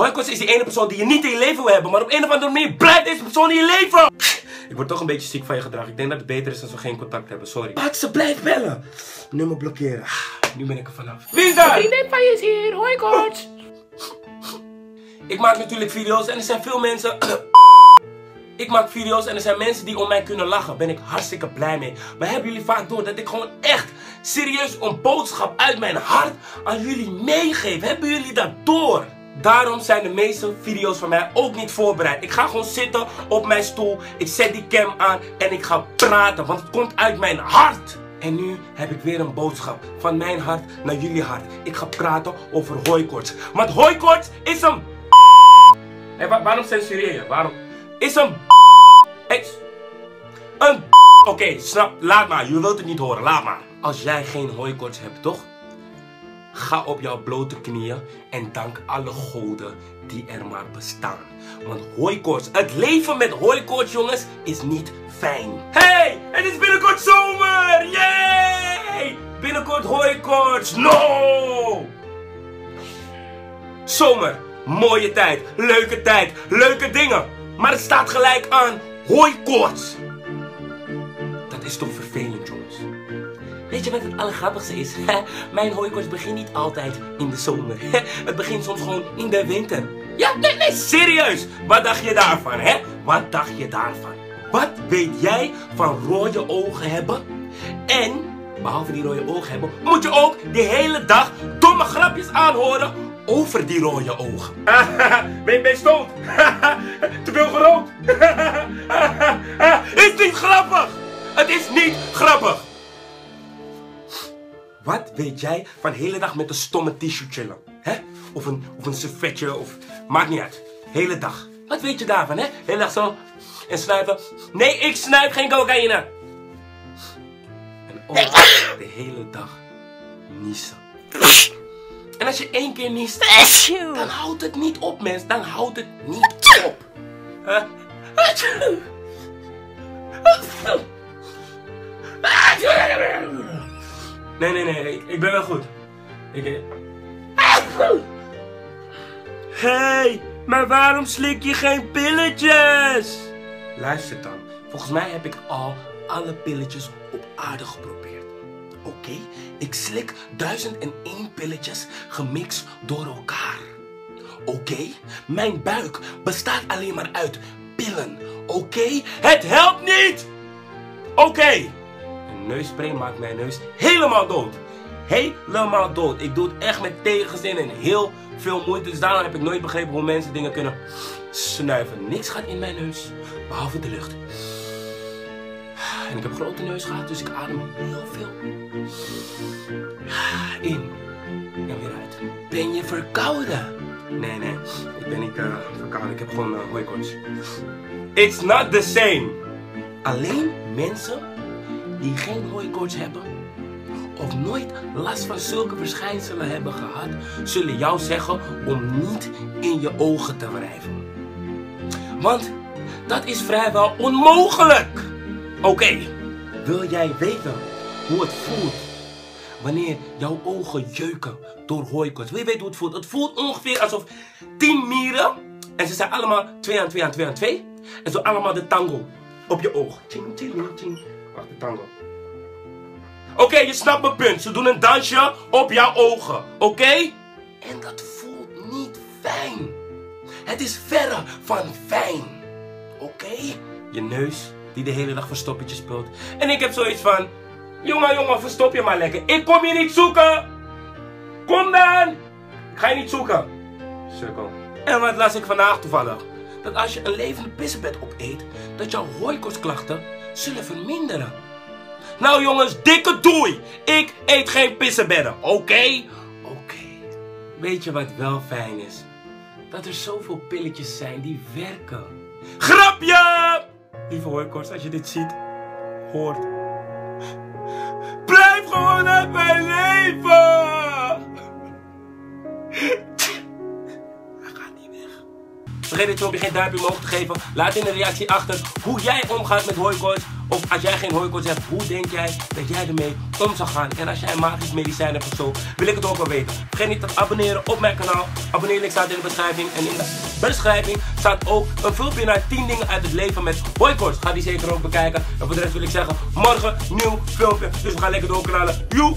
Hooikoorts is die ene persoon die je niet in je leven wil hebben, maar op een of andere manier blijft deze persoon in je leven. Ik word toch een beetje ziek van je gedrag. Ik denk dat het beter is als we geen contact hebben. Sorry. Wat? Ze blijft bellen. Nummer blokkeren. Ah, Nu ben ik er vanaf. Wie is? Vriendin van je is hier. Hoi, coach. Ik maak natuurlijk video's en er zijn veel mensen. ik maak video's en er zijn mensen die om mij kunnen lachen. Ben ik hartstikke blij mee. Maar hebben jullie vaak door dat ik gewoon echt serieus een boodschap uit mijn hart aan jullie meegeef? Hebben jullie dat door? Daarom zijn de meeste video's van mij ook niet voorbereid. Ik ga gewoon zitten op mijn stoel, ik zet die cam aan en ik ga praten, want het komt uit mijn hart. En nu heb ik weer een boodschap van mijn hart naar jullie hart. Ik ga praten over hooikoorts. Want hooikoorts is een waarom censureer je? Waarom? Is een Een Oké, snap. Laat maar. Je wilt het niet horen. Laat maar. Als jij geen hooikoorts hebt, toch? Ga op jouw blote knieën en dank alle goden die er maar bestaan. Want hooikoorts, het leven met hooikoorts, jongens, is niet fijn. Hey, het is binnenkort zomer! Yay! Binnenkort hooikoorts! No! Zomer, mooie tijd, leuke tijd, leuke dingen. Maar het staat gelijk aan hooikoorts. Dat is toch vervelend? Weet je wat het allergrappigste is? Mijn hooikoorts begint niet altijd in de zomer. Het begint soms gewoon in de winter. Ja, nee, nee, serieus. Wat dacht je daarvan, hè? Wat dacht je daarvan? Wat weet jij van rode ogen hebben? En, behalve die rode ogen hebben, moet je ook de hele dag domme grapjes aanhoren over die rode ogen. ben je stoned? Te veel gerookt? is niet grappig! Het is niet grappig! Wat weet jij van de hele dag met een stomme tissue chillen? Hè? Of een, of een servetje, of... Maakt niet uit. Hele dag. Wat weet je daarvan, hè? Hele dag zo. En snuiven. Nee, ik snuif geen cocaïne. En ook de hele dag niezen. En als je één keer niest, dan houdt het niet op, mens. Dan houdt het niet op. Huh? Nee, nee, nee. Ik, ik ben wel goed. Ik... Hey, maar waarom slik je geen pilletjes? Luister dan. Volgens mij heb ik al alle pilletjes op aarde geprobeerd. Oké, ik slik duizend en één pilletjes gemixt door elkaar. Oké, mijn buik bestaat alleen maar uit pillen. Oké, het helpt niet! Oké. Een neusspray maakt mijn neus helemaal dood. Helemaal dood. Ik doe het echt met tegenzin en heel veel moeite. Dus daarom heb ik nooit begrepen hoe mensen dingen kunnen snuiven. Niks gaat in mijn neus, behalve de lucht. En ik heb grote neus gehad, dus ik adem heel veel. In en weer uit. Ben je verkouden? Nee, nee. Ik ben niet eh, verkouden. Ik heb gewoon uh, hooikoorts. It's not the same. Alleen mensen die geen hooikoorts hebben of nooit last van zulke verschijnselen hebben gehad, zullen jou zeggen om niet in je ogen te wrijven. Want dat is vrijwel onmogelijk. Oké, wil jij weten hoe het voelt wanneer jouw ogen jeuken door hooikoorts? Wil je weten hoe het voelt? Het voelt ongeveer alsof 10 mieren, en ze zijn allemaal 2 aan 2 aan 2 aan 2, en zo allemaal de tango op je oog. Ting, ting, ting. Wacht, de tango. Oké, je snapt mijn punt. Ze doen een dansje op jouw ogen. Oké? En dat voelt niet fijn. Het is verre van fijn. Oké? Je neus die de hele dag verstoppertje speelt. En ik heb zoiets van... Jongen, jongen, verstop je maar lekker. Ik kom je niet zoeken. Kom dan. Ik ga je niet zoeken. Sukkel. En wat las ik vandaag toevallig? Dat als je een levende pissebed opeet, dat jouw hooikoortsklachten zullen verminderen. Nou jongens, dikke doei! Ik eet geen pissebedden, oké? Oké. Weet je wat wel fijn is? Dat er zoveel pilletjes zijn die werken. Grapje! Lieve hooikoorts, als je dit ziet, hoort. Blijf gewoon uit mijn leven! Vergeet dit filmpje geen duimpje omhoog te geven. Laat in de reactie achter hoe jij omgaat met hooikoorts. Of als jij geen hooikoorts hebt, hoe denk jij dat jij ermee om zou gaan? En als jij een magisch medicijn hebt of zo, wil ik het ook wel weten. Vergeet niet te abonneren op mijn kanaal. Abonneerlink staat in de beschrijving. En in de beschrijving staat ook een filmpje naar 10 dingen uit het leven met hooikoorts. Ga die zeker ook bekijken. En voor de rest wil ik zeggen, morgen nieuw filmpje. Dus we gaan lekker doorknallen. Joe!